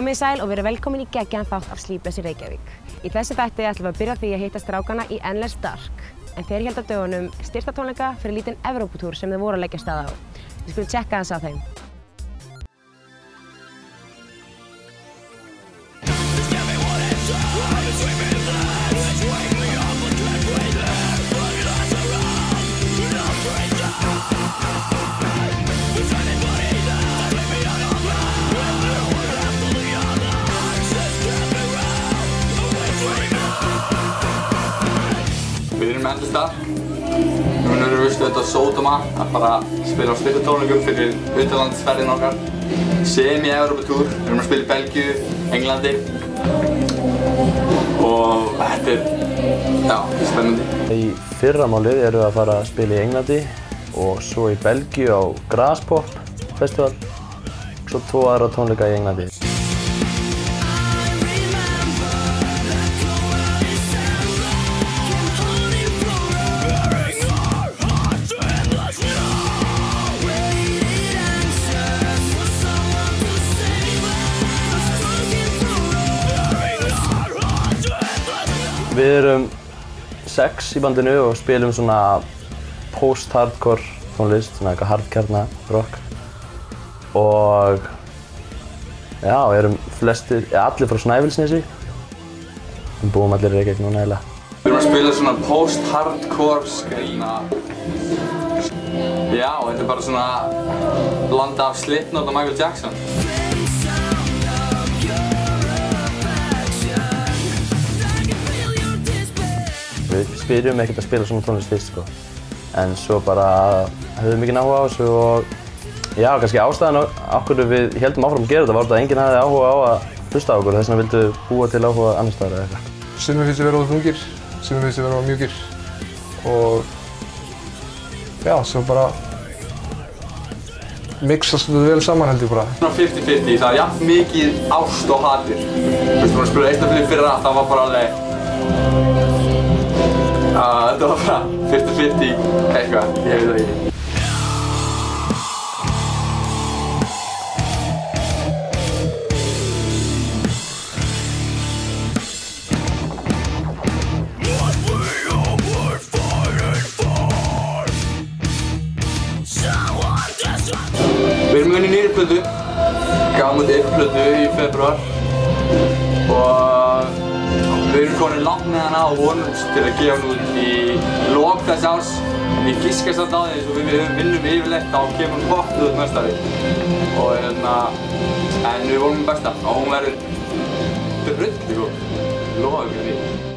Komið sæl og verið velkomin í geggjan þátt af Sleepless í Reykjavík. Í þessu þætti ætlum við að byrja því að hitta strákana í Endless Dark. En þeir held á dögunum styrtatónleika fyrir lítinn Evróputúr sem þeir voru að leggja stað á. Við skulum tjekka þess að þeim. Við erum með Endless Dark. Núna erum við stöðt á Sódoma að fara að spila á styrtatónleikum fyrir utanlandsferðin okkar. Semi-Európa-túr. Við erum að spila í Belgíu, Englandi og þetta er, já, spennandi. Í fyrramálið erum við að fara að spila í Englandi og svo í Belgíu á Graspop Festival og svo tvo aðra tónleika í Englandi. Við erum sex í bandinu og spilum svona post-hardcore tónlist, svona eitthvað hardkjarna rock og já, erum flestir, ja, allir frá Snæfellsnesi við búum allir í Reykjavík núna eiginlega Við erum að spila svona post-hardcore skrina. Já, þetta er bara svona blanda af Slipknot og Michael Jackson. Við spyrjum ekkert að spila svona tónlist fyrst sko en svo bara höfðum mikið áhuga á þessu og já, kannski ástæðan okkur við heldum áfram að gera þetta var þetta að enginn hafði áhuga á að hlusta á okkur þess vegna vildum við búa til áhuga annar staðar eða eitthvað. Sumir finnst þið vera óður þungir, sumir finnst þið vera mjúkir og já, svo bara mixast þetta vel saman held ég bara. Svona 50-50, það er jafn mikið ást og hatur. Þú veist, að spila eitt af fyrir fyrra, það var bara alveg... Þetta var bara 50-50 eitthvað, ég veit það ekki. Við erum unni nýri plötu, gáum út einn plötu í februar og komin langt með hana og vonumst til að gefa hún út í lók þess árs. En ég giska samt á því eins og við vinnum yfirleitt þá kemur hún bótt út næsta ári og hérna, en við vonum besta. Og hún verður drullu góð, lofa ykkur því.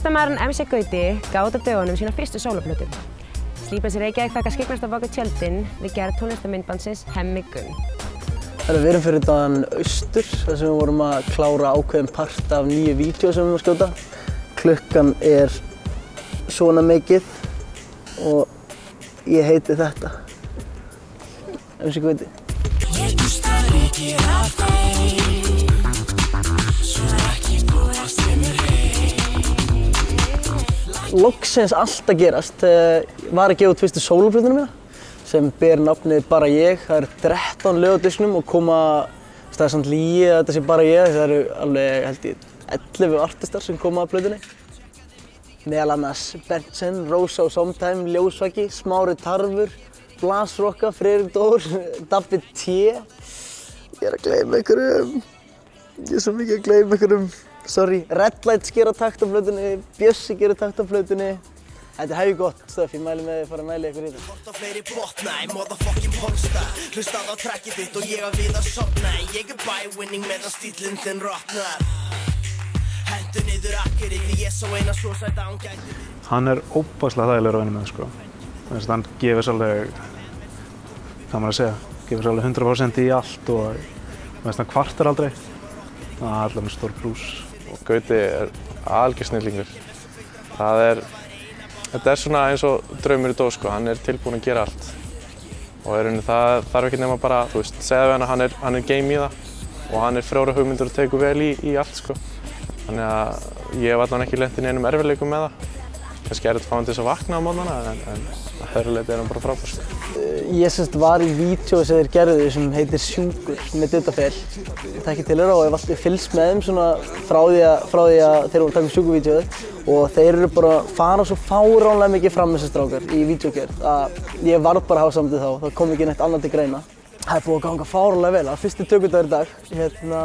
Tónlistamæðurinn MC Gauti gáði á dögunum sína fyrstu sólaplötu. Sleepless í Reykjavík þakka skiknast að baka tjöldin við gerð tónlistamindbandsins Hemmi Gunn. Herra, Við erum fyrir dagann austur þar sem við vorum að klára ákveðin part af nýju vídeo sem við erum að skjóta. Klukkan er svona mikið og ég heiti þetta. MC Gauti. Loksins allt að gerast. Eh, Var að gefa út fyrstu sóluplötuna mína sem ber nafnið Bara ég. Það eru 13 lög á disknum og koma, það er samt líið að þetta sé bara ég. Það eru alveg, held ég, 11 artistar sem koma að plötunni. Meðal annars Berntsen, Rósa og Somtime, Ljósvaki, Smári Tarfur, Blasrocka, Freyrik Dór, David T. Ég er að gleyma einhverjum. Ég er svo mikið að gleyma einhverjum. Sorry. Red Lights gera takt á plötunni, Bjössi gera takt á plötunni. þetta hefði gott stöf, ég mæli með að fara að mæli ykkur í þetta. Hvort á fleiri botna í motherfucking polsta Hlustað á trackið þitt og ég að við að sopna Ég er bywinning meðan stílinn þinn rotnar Hendur niður akkeri því ég sá eina svo sætt verið hann er óbærslega þægilegur að vinna með sko. Þess að hann gefur alveg hvað maður að segja gefur alveg 100% í allt og hann kvartar aldrei það er allavega stór plús og Gauti er algjör snillingur. Það er, þetta er svona eins og draumur í dós, sko. hann er tilbúinn að gera allt. Og í rauninni það þarf ekki nema bara, þú veist, segja við hann að hann er, hann er game í það og hann er frjóra hugmyndur og tegur vel í, í allt, sko. Þannig að ég hef allavega ekki lent í neinum erfiðleikum með það. Kannski er þetta fáinn til þess að vakna á mótnana, en, en að höru leiti er hann bara frábær, sko. Ég semst var í vídeo sem þeir gerðu sem heitir Sjúkur með Duttafell. Það ekki til þeirra og ég alltaf fylgst með þeim svona frá því að, frá því að þeir voru að taka sjúkuvídeóið og þeir eru bara að fara svo fáránlega mikið fram þessar strákar í vídeogerð að ég varð bara samtið þá, það kom ekki neitt annað til greina. Það er búið að ganga fáránlega vel, það er fyrsti tökudagur í dag, hérna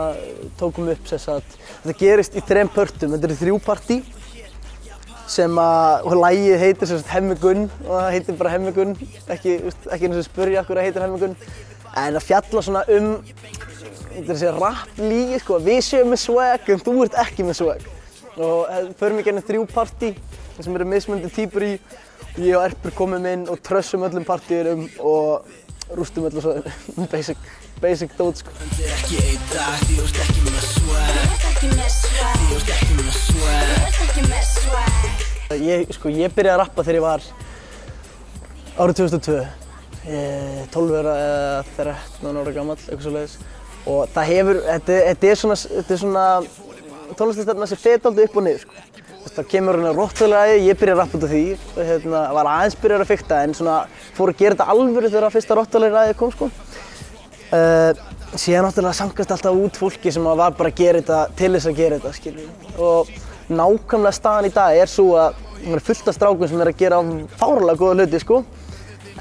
tókum upp þess að þetta gerist í þrem pörtum, þetta eru þrjú partí sem að, og lægið heitir sem sagt Hemmi Gunn og það heitir bara Hemmi Gunn, ekki, ekki eins og spyrja okkur að heitir Hemmi Gunn. En það fjalla svona um, þetta er að segja rap lígi sko, við séum með swag en þú ert ekki með swag. Og eh, förum við gennum þrjú partí sem eru mismunandi típur í. Og ég og Erpur komum inn og trössum öllum partíurum og rústum öllu svo basic, basic dót sko. Ég, sko, ég byrjaði að rappa þegar ég var árið 2002, ég, 12 ára eða 13 ára gammal, eitthvað svo leiðis. Og það hefur, þetta, þetta er svona, þetta er svona tónlistarstefna sem fet aldrei upp og niður, sko. Það kemur hérna róttulega ég byrjaði að rappa út af því, og hérna, var aðeins byrjaði að fykta en svona fór að gera þetta alvöru þegar fyrsta róttulega ræðið kom, sko. Uh, síðan náttúrulega sangast alltaf út fólki sem var bara að gera þetta til þess að gera þetta, skiljum. Og nákvæmlega staðan í dag er svo að það er fullt af strákum sem er að gera fárlega góða hluti, sko.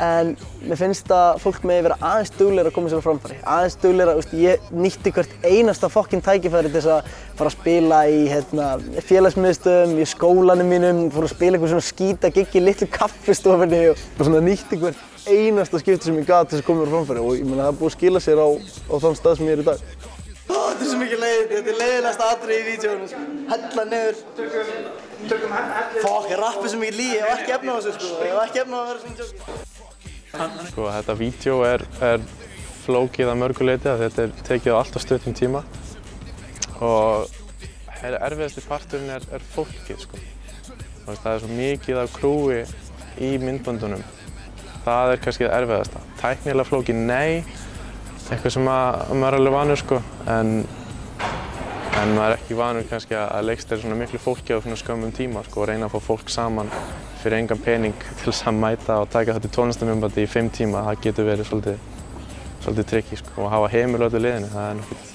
En mér finnst að fólk með vera aðeins dugleira að koma sér á framfæri. Aðeins dugleira, veist, ég nýtti hvert einasta fokkin tækifæri til þess að fara að spila í hérna, félagsmiðstöðum, í skólanum mínum, fór að spila eitthvað svona skýta gigg í litlu kaffistofinni og bara svona nýtti hvert einasta skipti sem ég gat til þess að koma mér á framfæri og ég meina það er búið að skila sér á, á þann stað sem ég er í dag. Þetta er svo mikið leið, þetta er leiðilegasta atrið í vídeónu, sko. Hella niður. Fokk, ég rappi svo mikið líi, ég hef ekki efna á þessu, sko. Ég hef ekki efna á að vera svona tjóki. Sko, þetta vídeo er, er flókið að mörgu leiti að þetta er tekið á alltaf stuttum tíma og er, erfiðasti parturinn er, er fólkið sko. Veist, Það er svo mikið af krúi í myndböndunum. Það er kannski það erfiðasta. Tæknilega flókið, nei, eitthvað sem að, að maður er alveg vanur sko, en, en maður er ekki vanur kannski að leikstæra svona miklu fólki á svona skömmum tíma sko, og reyna að fá fólk saman fyrir engan pening til þess að mæta og taka þetta í tónlistamjömbandi í fimm tíma, það getur verið svolítið, svolítið trikki sko. og hafa heimil öllu liðinu, það er nokkið,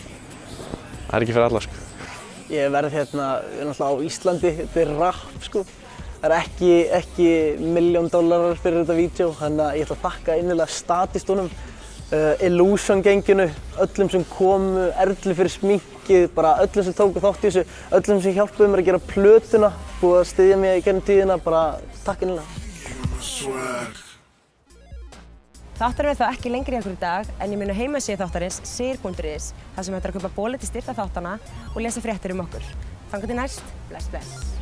það er ekki fyrir alla sko. Ég verð hérna, við erum alltaf á Íslandi, þetta er rap sko. Það er ekki, ekki miljón dólarar fyrir þetta vídeo, þannig að ég ætla að þakka innilega statistunum, uh, Illusion genginu, öllum sem komu, Erlu fyrir sminkið, bara öllum sem tóku þátt í þessu, öllum sem hjálpuðu mér að gera plötuna, búið að styðja mig í gennum tíðina, bara takk innilega. Þátturinn er þá ekki lengri í okkur í dag en ég mun að heimasíðu þáttarins sir.is þar sem hægt er að kaupa bóli til styrta þáttana og lesa fréttir um okkur. Þannig til næst, bless bless.